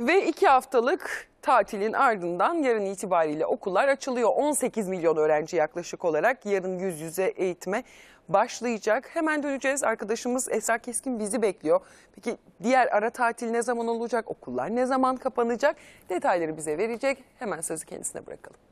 Ve iki haftalık tatilin ardından yarın itibariyle okullar açılıyor. 18 milyon öğrenci yaklaşık olarak yarın yüz yüze eğitime başlayacak. Hemen döneceğiz. Arkadaşımız Esra Keskin bizi bekliyor. Peki diğer ara tatil ne zaman olacak? Okullar ne zaman kapanacak? Detayları bize verecek. Hemen sözü kendisine bırakalım.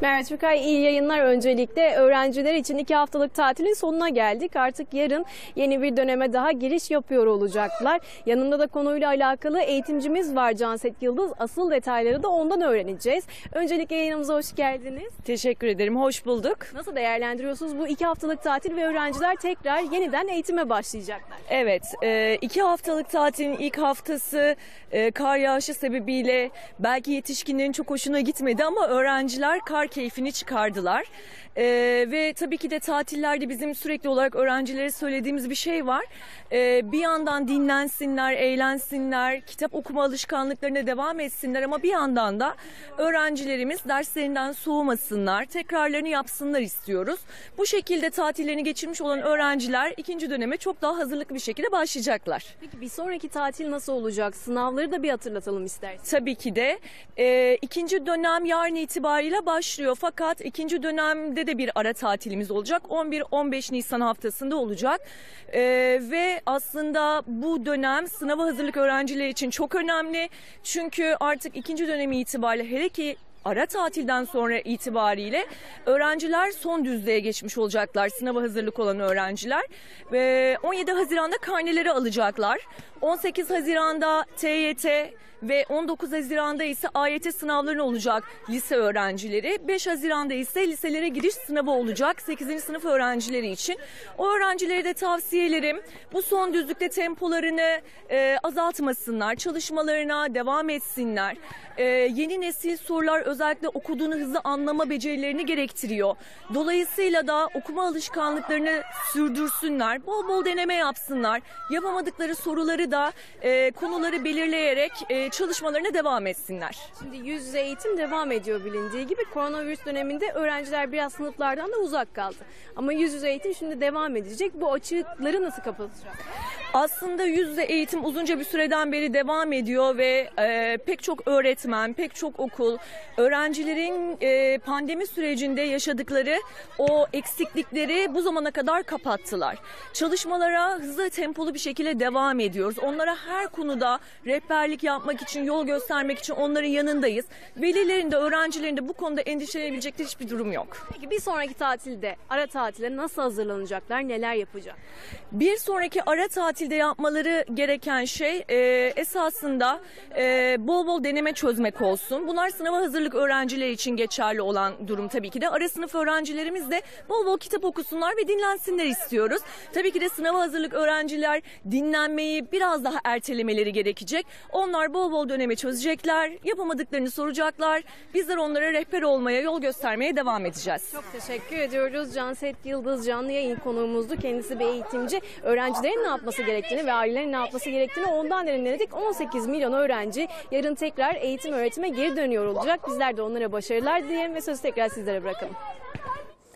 Mehmet Fükay iyi yayınlar öncelikle. Öğrenciler için iki haftalık tatilin sonuna geldik. Artık yarın yeni bir döneme daha giriş yapıyor olacaklar. Yanında da konuyla alakalı eğitimcimiz var Canset Yıldız. Asıl detayları da ondan öğreneceğiz. Öncelikle yayınımıza hoş geldiniz. Teşekkür ederim. Hoş bulduk. Nasıl değerlendiriyorsunuz bu iki haftalık tatil ve öğrenciler tekrar yeniden eğitime başlayacaklar? Evet, e, iki haftalık tatilin ilk haftası e, kar yağışı sebebiyle belki yetişkinlerin çok hoşuna gitmedi ama öğrenciler kar keyfini çıkardılar. E, ve tabii ki de tatillerde bizim sürekli olarak öğrencilere söylediğimiz bir şey var. E, bir yandan dinlensinler, eğlensinler, kitap okuma alışkanlıklarına devam etsinler ama bir yandan da öğrencilerimiz derslerinden soğumasınlar, tekrarlarını yapsınlar istiyoruz. Bu şekilde tatillerini geçirmiş olan öğrenciler ikinci döneme çok daha hazırlıklı bir şekilde başlayacaklar. Peki bir sonraki tatil nasıl olacak? Sınavları da bir hatırlatalım isterseniz. Tabii ki de e, ikinci dönem yarın itibariyle başlıyor fakat ikinci dönemde de bir ara tatilimiz olacak. 11-15 Nisan haftasında olacak E, ve aslında bu dönem sınava hazırlık öğrenciler için çok önemli. Çünkü artık ikinci dönemi itibariyle hele ki ara tatilden sonra itibariyle öğrenciler son düzlüğe geçmiş olacaklar. Sınava hazırlık olan öğrenciler. Ve 17 Haziran'da karneleri alacaklar. 18 Haziran'da TYT ve 19 Haziran'da ise AYT sınavları olacak lise öğrencileri. 5 Haziran'da ise liselere giriş sınavı olacak 8. sınıf öğrencileri için. O öğrencilere de tavsiyelerim bu son düzlükte tempolarını e, azaltmasınlar, çalışmalarına devam etsinler. E, yeni nesil sorular özellikle okuduğunu hızlı anlama becerilerini gerektiriyor. Dolayısıyla da okuma alışkanlıklarını sürdürsünler, bol bol deneme yapsınlar. Yapamadıkları soruları da e, konuları belirleyerek e, çalışmalarına devam etsinler. Şimdi yüz yüze eğitim devam ediyor bilindiği gibi. Koronavirüs döneminde öğrenciler biraz sınıflardan da uzak kaldı. Ama yüz yüze eğitim şimdi devam edecek. Bu açıkları nasıl kapatacak? Aslında yüz yüze eğitim uzunca bir süreden beri devam ediyor ve e, pek çok öğretmen, pek çok okul, öğrencilerin e, pandemi sürecinde yaşadıkları o eksiklikleri bu zamana kadar kapattılar. Çalışmalara hızlı tempolu bir şekilde devam ediyoruz. Onlara her konuda rehberlik yapmak için, yol göstermek için onların yanındayız. Velilerin de öğrencilerin de bu konuda endişelenebilecekleri hiçbir durum yok. Peki bir sonraki tatilde, ara tatile nasıl hazırlanacaklar, neler yapacak? Bir sonraki ara tatilde yapmaları gereken şey e, esasında e, bol bol deneme çözmek olsun. Bunlar sınava hazırlık öğrencileri için geçerli olan durum tabii ki de. Ara sınıf öğrencilerimiz de bol bol kitap okusunlar ve dinlensinler istiyoruz. Tabii ki de sınava hazırlık öğrenciler dinlenmeyi biraz daha ertelemeleri gerekecek. Onlar bol bol döneme çözecekler, yapamadıklarını soracaklar. Bizler onlara rehber olmaya, yol göstermeye devam edeceğiz. Çok teşekkür ediyoruz. Canset Yıldız canlı yayın konuğumuzdu. Kendisi bir eğitimci. Öğrencilerin ne yapması gerektiğini ve ailelerin ne yapması gerektiğini ondan dinledik. 18 milyon öğrenci yarın tekrar eğitim öğretime geri dönüyor olacak. Bizler de onlara başarılar dileyelim ve sözü tekrar sizlere bırakalım.